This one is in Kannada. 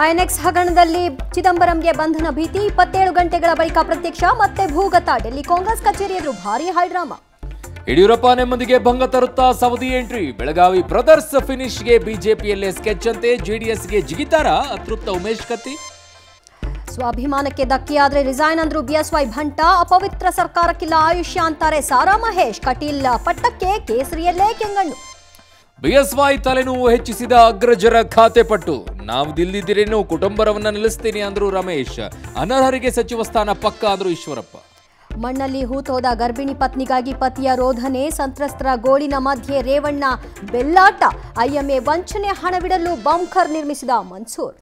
ಐಎನ್ಎಕ್ಸ್ ಹಗರಣದಲ್ಲಿ ಚಿದಂಬರಂಗೆ ಬಂಧನ ಭೀತಿ ಇಪ್ಪತ್ತೇಳು ಗಂಟೆಗಳ ಬಳಿಕ ಪ್ರತ್ಯಕ್ಷ ಮತ್ತೆ ಭೂಗತ. ಡೆಲ್ಲಿ ಕಾಂಗ್ರೆಸ್ ಕಚೇರಿ ಎದುರು ಭಾರೀ ಹೈಡ್ರಾಮಾ. ಯಡಿಯೂರಪ್ಪ ನೆಮ್ಮದಿಗೆ ಭಂಗ ತರುತ್ತಾ ಸೌದಿ ಎಂಟ್ರಿ. ಬೆಳಗಾವಿ ಬ್ರದರ್ಸ್ ಫಿನಿಶ್ಗೆ ಬಿಜೆಪಿಯಲ್ಲೇ ಸ್ಕೆಚ್ ಅಂತೆ. ಜೆಡಿಎಸ್ಗೆ ಜಿಗಿತಾರ ಅತೃಪ್ತ ಉಮೇಶ್ ಕತ್ತಿ. ಸ್ವಾಭಿಮಾನಕ್ಕೆ ಧಕ್ಕೆಯಾದ್ರೆ ರಿಸೈನ್ ಅಂದ್ರು ಬಿಎಸ್ವೈ ಭಂಟ. ಅಪವಿತ್ರ ಸರ್ಕಾರಕ್ಕಿಲ್ಲ ಆಯುಷ್ಯ ಅಂತಾರೆ ಸಾರಾ ಮಹೇಶ್. ಕಟೀಲ್ ಪಟ್ಟಕ್ಕೆ ಕೇಸರಿಯಲ್ಲೇ ಕೆಂಗಣ್ಣು. ಬಿಎಸ್ವೈ ತಲೆನೋವು ಹೆಚ್ಚಿಸಿದ ಅಗ್ರಜರ ಖಾತೆ ಪಟ್ಟು ನಾವು ದಿಲ್ಲಿದ್ದೀರೇನು ಕುಟುಂಬರವನ್ನ ನಿಲ್ಲಿಸ್ತೀನಿ ಅಂದ್ರು ರಮೇಶ್, ಅನರ್ಹರಿಗೆ ಸಚಿವ ಸ್ಥಾನ ಪಕ್ಕ ಅಂದ್ರು ಈಶ್ವರಪ್ಪ. ಮಣ್ಣಲ್ಲಿ ಹೂತೋದ ಗರ್ಭಿಣಿ ಪತ್ನಿಗಾಗಿ ಪತಿಯ ರೋಧನೆ ಸಂತ್ರಸ್ತರ ಗೋಳಿನ ಮಧ್ಯೆ ರೇವಣ್ಣ ಬೆಲ್ಲಾಟ, ಐಎಂಎ ವಂಚನೆ ಹಣವಿಡಲು ಬಂಕರ್ ನಿರ್ಮಿಸಿದ ಮನ್ಸೂರ್.